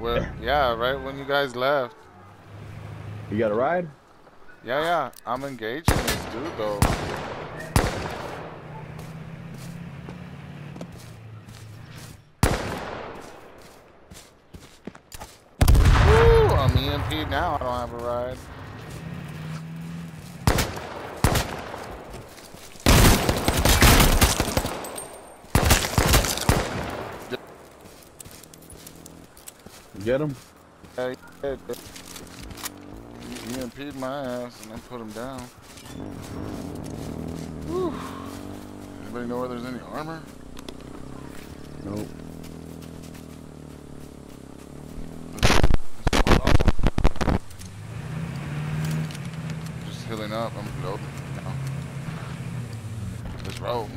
Well, yeah, right when you guys left. You got a ride? Yeah, yeah. I'm engaging this dude though. Woo! I'm EMP now. I don't have a ride. Get him? Yeah, he did. He EMP'd my ass and then put him down. Whew. Anybody know where there's any armor? Nope. Just healing up. I'm loading now. Let's roll.